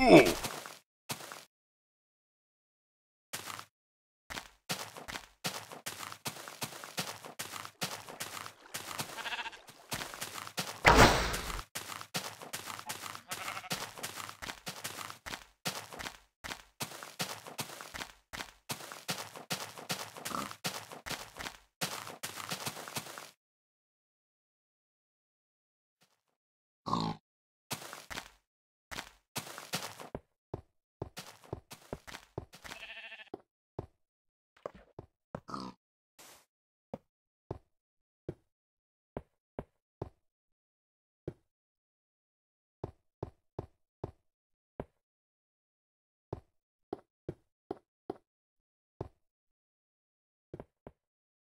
Ooh.